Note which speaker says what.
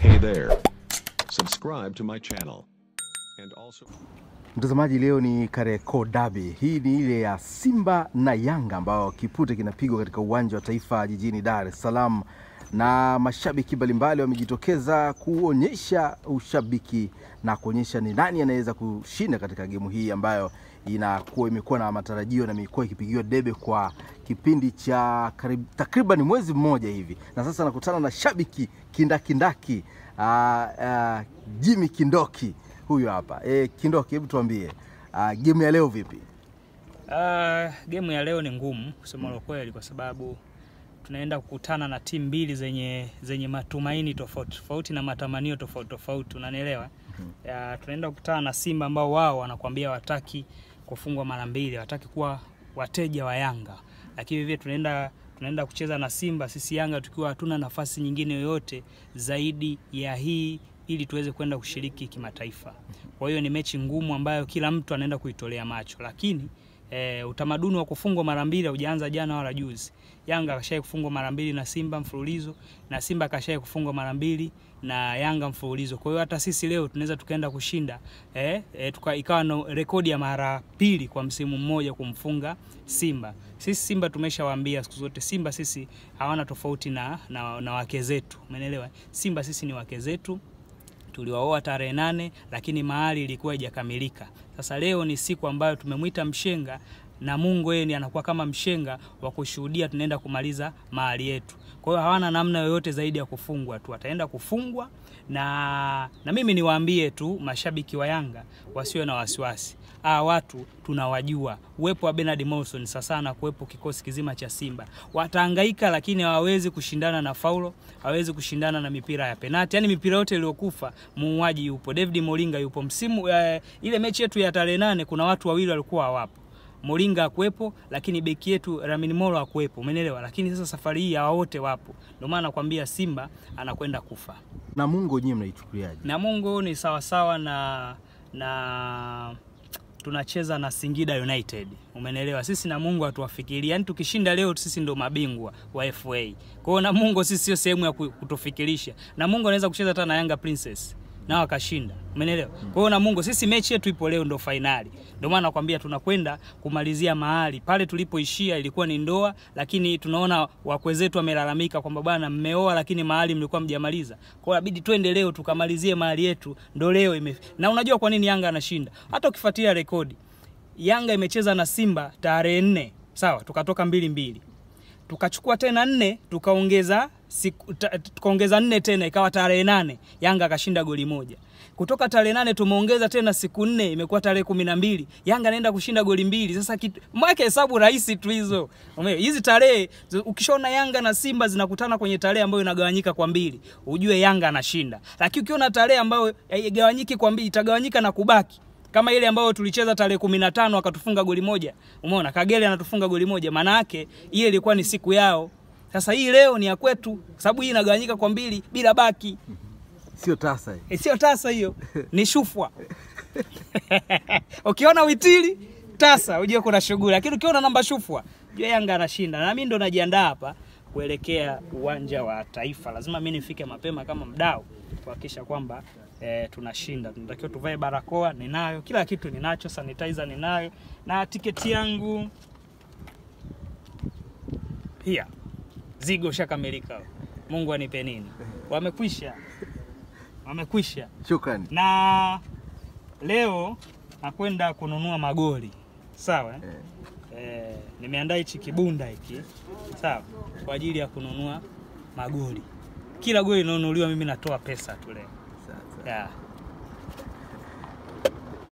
Speaker 1: Hey there. Subscribe to my channel. And also
Speaker 2: Mtazamaji, leo ni Kariakoo Derby. Hii ni ile ya Simba na Yanga ambayo kipute kinapigwa katika uwanja wa Taifa jijini Dar es Salaam, na mashabiki mbalimbali wamejitokeza kuonyesha ushabiki na kuonyesha ni nani anaweza kushinda katika gemu hii ambayo inakuwa imekuwa na matarajio na imekuwa ikipigiwa debe kwa kipindi cha karib, takriban mwezi mmoja hivi, na sasa nakutana na shabiki kindakindaki uh, Jimmy Kindoki. Huyu hapa. E, Kindoki, hebu tuambie. Uh, gemu ya leo vipi?
Speaker 3: Uh, gemu ya leo ni ngumu kusema la kweli, kwa sababu tunaenda kukutana na timu mbili zenye zenye matumaini tofauti tofauti na matamanio tofauti tofauti, unanielewa? Ya, tunaenda kukutana na Simba ambao wao wanakuambia wataki kufungwa mara mbili, wataki kuwa wateja wa Yanga, lakini vivyo tunaenda tunaenda kucheza na Simba sisi Yanga tukiwa hatuna nafasi nyingine yoyote zaidi ya hii ili tuweze kwenda kushiriki kimataifa. Kwa hiyo ni mechi ngumu ambayo kila mtu anaenda kuitolea macho, lakini e, utamaduni wa kufungwa mara mbili haujaanza jana wala juzi. Yanga kashai kufungwa mara mbili na Simba mfululizo na Simba kashai kufungwa mara mbili na Yanga mfululizo. Kwa hiyo hata sisi leo tunaweza tukaenda kushinda eh, eh, tuka, ikawa na rekodi ya mara pili kwa msimu mmoja kumfunga Simba. Sisi Simba tumeshawaambia siku zote, Simba sisi hawana tofauti na, na, na wake zetu, umeelewa? Simba sisi ni wake zetu tuliwaoa tarehe nane lakini mahali ilikuwa haijakamilika. Sasa leo ni siku ambayo tumemwita mshenga na Mungu yeye anakuwa kama mshenga wa kushuhudia tunaenda kumaliza mahali yetu. Kwa hiyo hawana namna yoyote zaidi ya kufungwa tu, wataenda kufungwa na, na mimi niwaambie tu mashabiki wa Yanga wasiwe na wasiwasi. Ah, watu tunawajua. Uwepo wa Bernard Morrison sasa na kuwepo kikosi kizima cha Simba watahangaika, lakini hawawezi kushindana na faulo, hawawezi kushindana na mipira ya penati. Yani mipira yote iliyokufa, muuaji yupo, David Moringa yupo. Msimu eh, ile mechi yetu ya tarehe nane kuna watu wawili walikuwa hawapo Moringa akuwepo, lakini beki yetu Ramini Moro akuwepo, umeelewa? Lakini sasa safari hii hawa wote wapo, ndio maana nakwambia Simba anakwenda kufa.
Speaker 2: Namungo wenyewe mnaichukuliaje?
Speaker 3: Namungo ni sawasawa na na tunacheza na Singida United, umenelewa? Sisi Namungo hatuwafikiri, yani tukishinda leo sisi ndo mabingwa wa FA. Kwa hiyo Namungo sisi sio sehemu ya kutufikirisha. Namungo anaweza kucheza hata na Yanga Princess nao wakashinda. umeelewa? Kwa hiyo Namungo, sisi mechi yetu ipo leo, ndo fainali. Ndio maana nakwambia tunakwenda kumalizia mahali pale tulipoishia, ilikuwa ni ndoa, lakini tunaona wakwe zetu wamelalamika kwamba bwana, mmeoa lakini mahali mlikuwa mjamaliza. Kwa hiyo inabidi twende leo tukamalizie mahali yetu, ndo leo ime. Na unajua kwa nini Yanga anashinda? Hata ukifuatilia rekodi, Yanga imecheza na Simba tarehe nne, sawa, tukatoka mbili mbili, tukachukua tena nne, tukaongeza tukaongeza nne tena ikawa tarehe nane Yanga akashinda goli moja. Kutoka tarehe nane tumeongeza tena siku nne imekuwa tarehe kumi na mbili Yanga anaenda kushinda goli mbili. Sasa kitu mwake hesabu rahisi tu hizo. Hizi tarehe ukishaona Yanga na Simba zinakutana kwenye tarehe ambayo inagawanyika kwa mbili, ujue Yanga anashinda. Lakini ukiona tarehe ambayo haigawanyiki kwa mbili, itagawanyika na kubaki kama ile ambayo tulicheza tarehe kumi na tano akatufunga goli moja. Umeona Kagere anatufunga goli moja, maana yake ile ilikuwa ni siku yao. Sasa hii leo ni ya kwetu, sababu hii inagawanyika kwa mbili bila baki.
Speaker 2: Sio tasa hii.
Speaker 3: E, sio tasa hiyo, ni shufwa. Ukiona witili tasa, ujue kuna shughuli, lakini ukiona namba shufwa, jua Yanga anashinda. Na mimi ndo najiandaa hapa kuelekea uwanja wa Taifa. Lazima mimi nifike mapema kama mdau kuhakikisha kwamba e, tunashinda. Tunatakiwa tuvae barakoa, ninayo kila kitu, ninacho sanitizer, ninayo na tiketi yangu pia zigo ushakamilika. Mungu anipe nini? Wamekwisha, wamekwisha.
Speaker 2: Shukrani.
Speaker 3: Na leo nakwenda kununua magoli sawa eh? Eh, nimeandaa hichi kibunda hiki sawa, kwa ajili ya kununua magoli. Kila goli linanunuliwa mimi natoa pesa tu leo
Speaker 2: Sawa.
Speaker 3: yeah.